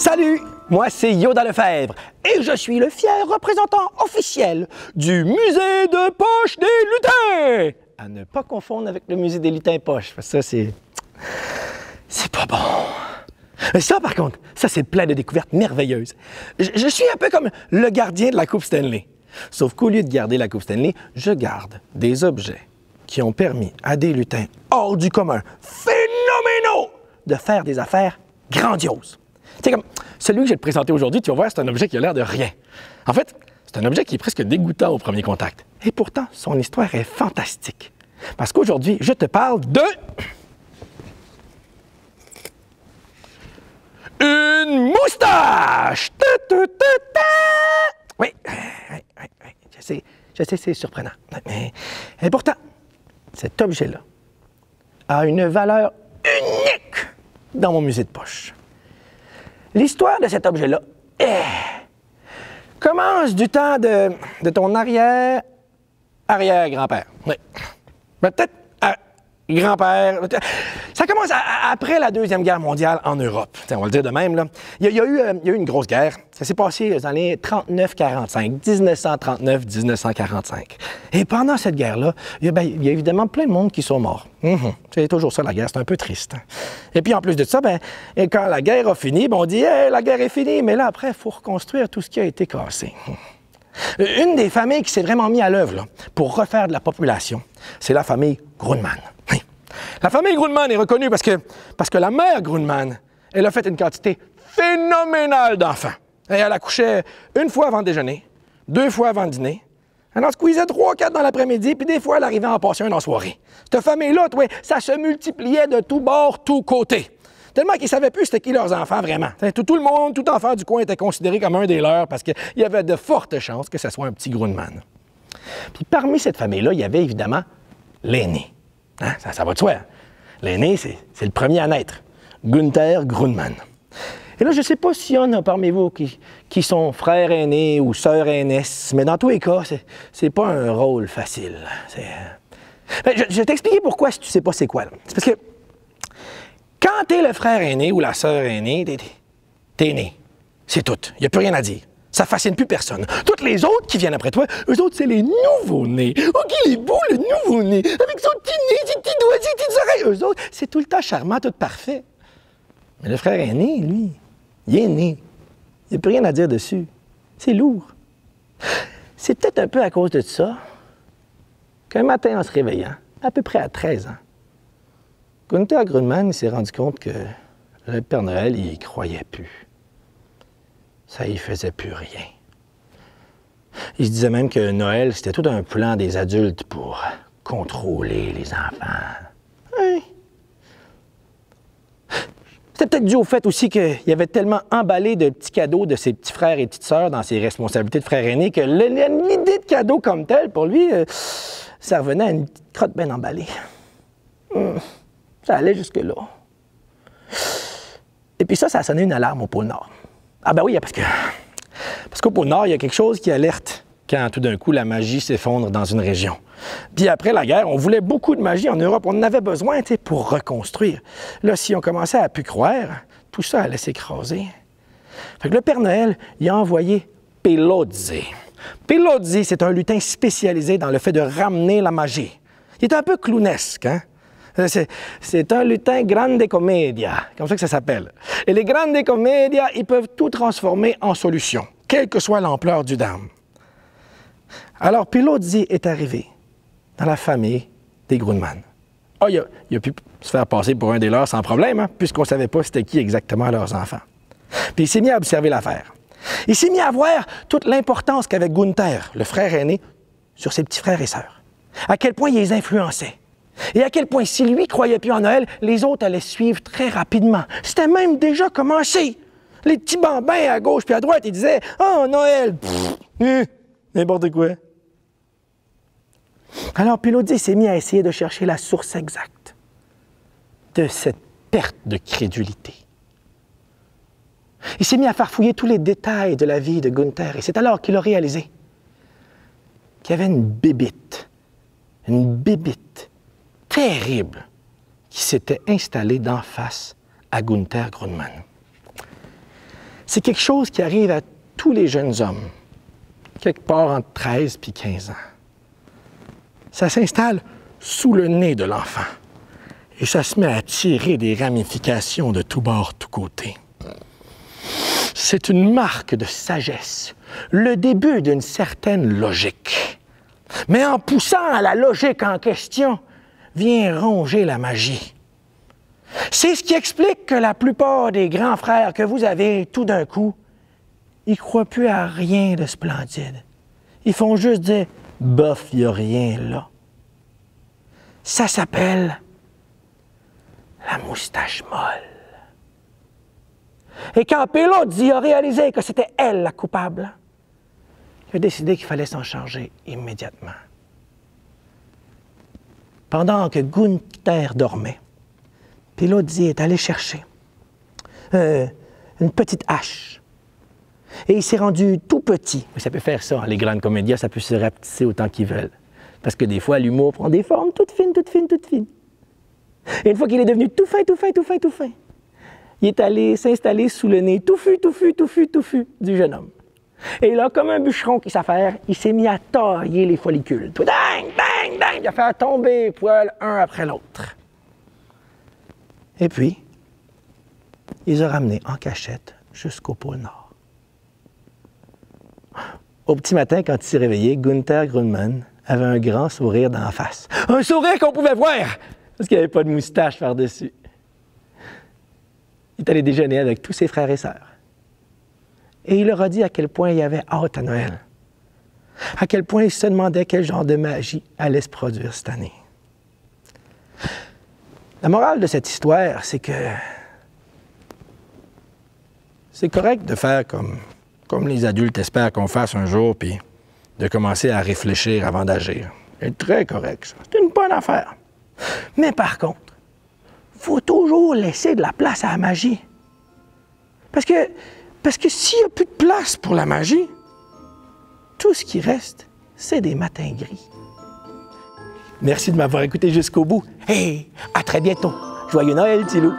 Salut, moi c'est Yoda Lefebvre et je suis le fier représentant officiel du musée de poche des lutins. À ne pas confondre avec le musée des lutins poches, parce que ça c'est. C'est pas bon. Mais ça, par contre, ça c'est plein de découvertes merveilleuses. Je suis un peu comme le gardien de la Coupe Stanley. Sauf qu'au lieu de garder la Coupe Stanley, je garde des objets qui ont permis à des lutins hors du commun, phénoménaux, de faire des affaires grandioses. C'est comme celui que je vais te présenter aujourd'hui, tu vas voir, c'est un objet qui a l'air de rien. En fait, c'est un objet qui est presque dégoûtant au premier contact. Et pourtant, son histoire est fantastique. Parce qu'aujourd'hui, je te parle de... Une moustache! Ta, ta, ta, ta! Oui, oui, oui, oui, je sais, je sais, c'est surprenant. Mais, et pourtant, cet objet-là a une valeur unique dans mon musée de poche. L'histoire de cet objet-là commence du temps de, de ton arrière, arrière-grand-père. Oui. Peut-être à- grand-père. Ça commence après la Deuxième Guerre mondiale en Europe. On va le dire de même. Euh, il y a eu une grosse guerre. Ça s'est passé dans les années 39-45, 1939-1945. Et pendant cette guerre-là, il y, a, ben, il y a évidemment plein de monde qui sont morts. Mhm. C'est toujours ça, la guerre. C'est un peu triste. hein. Et puis, en plus de ça, ben, quand la guerre a fini, ben, on dit la guerre est finie, mais là, après, il faut reconstruire tout ce qui a été cassé. Une des familles qui s'est vraiment mise à l'œuvre pour refaire de la population, c'est la famille Grunman. La famille Grunman est reconnue parce que, la mère Grunman, elle a fait une quantité phénoménale d'enfants. Et elle accouchait une fois avant déjeuner, deux fois avant dîner. Elle en squeezait trois, quatre dans l'après-midi, puis des fois, elle arrivait en passer un en soirée. Cette famille-là, toi, ça se multipliait de tous bords, tous côtés. Tellement qu'ils ne savaient plus c'était qui leurs enfants vraiment. Tout, tout le monde, tout enfant du coin était considéré comme un des leurs parce qu'il y avait de fortes chances que ce soit un petit Grunman. Puis parmi cette famille-là, il y avait évidemment l'aîné. Hein, Ça, va de soi. hein. L'aîné, c'est le premier à naître. Gunther Grunman. Et là, je ne sais pas s'il y en a parmi vous qui, sont frères aînés ou sœurs aînesses, mais dans tous les cas, c'est- pas un rôle facile. Euh, ben, je, vais t'expliquer pourquoi si tu sais pas c'est quoi. C'est parce que quand tu es le frère aîné ou la sœur aînée, t'es t'es né. C'est tout. Il n'y a plus rien à dire. Ça fascine plus personne. Toutes les autres qui viennent après toi, eux autres, c'est les nouveaux-nés. Oh, qu'il est beau, le nouveau-né, avec son petit nez, ses petits doigts, ses petites oreilles. Eux autres, c'est tout le temps charmant, tout parfait. Mais le frère aîné, lui, il est né. Il n'y a plus rien à dire dessus. C'est lourd. C'est peut-être un peu à cause de ça qu'un matin, en se réveillant, à peu près à 13 ans, Gunther Grunman s'est rendu compte que le Père Noël, il croyait plus. Ça y faisait plus rien. Il se disait même que Noël, c'était tout un plan des adultes pour contrôler les enfants. Oui. C'était peut-être dû au fait aussi qu'il avait tellement emballé de petits cadeaux de ses petits frères et petites sœurs dans ses responsabilités de frère aîné que l'idée de cadeau comme telle, pour lui, euh, ça revenait à une petite crotte bien emballée. Hum, Ça allait jusque-là. Et puis ça, ça a sonné une alarme au pôle Nord. Ah ben oui, parce que parce qu'au Nord, il y a quelque chose qui alerte quand tout d'un coup la magie s'effondre dans une région. Puis après la guerre, on voulait beaucoup de magie en Europe. On en avait besoin pour reconstruire. Là, si on commençait à plus croire, tout ça allait s'écraser. Fait que le Père Noël, il a envoyé Pelozzi. Pelozzi, c'est un lutin spécialisé dans le fait de ramener la magie. Il est un peu clownesque, hein? C'est, c'est un lutin grande commedia, comme ça que ça s'appelle. Et les grandes commedia, ils peuvent tout transformer en solution, quelle que soit l'ampleur du dame. Alors, Pelozzi est arrivé dans la famille des Grunman. Il, a, il a pu se faire passer pour un des leurs sans problème, hein, puisqu'on ne savait pas c'était qui exactement leurs enfants. Puis il s'est mis à observer l'affaire. Il s'est mis à voir toute l'importance qu'avait Gunther, le frère aîné, sur ses petits frères et sœurs. À quel point il les influençait. Et à quel point, si lui croyait plus en Noël, les autres allaient suivre très rapidement. C'était même déjà commencé. Les petits bambins à gauche puis à droite, ils disaient Oh, Noël, hein, n'importe quoi. Alors Pelodi s'est mis à essayer de chercher la source exacte de cette perte de crédulité. Il s'est mis à farfouiller tous les détails de la vie de Gunther et c'est alors qu'il a réalisé qu'il y avait une bébite, une bébite terrible qui s'était installée d'en face à Gunther Grunman. c'est quelque chose qui arrive à tous les jeunes hommes, quelque part entre 13 et 15 ans. Ça s'installe sous le nez de l'enfant et ça se met à tirer des ramifications de tous bords, tous côtés. C'est une marque de sagesse, le début d'une certaine logique. Mais en poussant la logique en question, vient ronger la magie. C'est ce qui explique que la plupart des grands frères que vous avez tout d'un coup, ils croient plus à rien de splendide. Ils font juste dire bof, il n'y a rien là. Ça s'appelle la moustache molle. Et quand Pélodie a réalisé que c'était elle la coupable, il a décidé qu'il fallait s'en charger immédiatement. Pendant que Gunther dormait, Pélodie est allé chercher euh, une petite hache. Et il s'est rendu tout petit. Ça peut faire ça, les grandes comédiens, ça peut se rapetisser autant qu'ils veulent. Parce que des fois, l'humour prend des formes toutes fines, toutes fines, toutes fines. Et une fois qu'il est devenu tout fin, tout fin, tout fin, tout fin, il est allé s'installer sous le nez tout tout tout tout tout fu du jeune homme. Et là, comme un bûcheron qui s'affaire, il s'est mis à tailler les follicules. Tout dang, dang, dang, il a fait tomber les poils un après l'autre. Et puis, il les a ramenés en cachette jusqu'au pôle Nord. Au petit matin, quand il s'est réveillé, Gunther Grunman avait un grand sourire dans la face. Un sourire qu'on pouvait voir, parce qu'il n'y avait pas de moustache par-dessus. Il est allé déjeuner avec tous ses frères et sœurs. Et il leur a dit à quel point il avait hâte à Noël. À quel point il se demandait quel genre de magie allait se produire cette année. La morale de cette histoire, c'est que c'est correct de faire comme, les adultes espèrent qu'on fasse un jour, puis de commencer à réfléchir avant d'agir. C'est très correct. C'est une bonne affaire. Mais par contre, faut toujours laisser de la place à la magie. Parce que parce que s'il n'y a plus de place pour la magie, tout ce qui reste, c'est des matins gris. Merci de m'avoir écouté jusqu'au bout. Hey, à très bientôt. Joyeux Noël, Tilou.